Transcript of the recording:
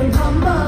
and humble.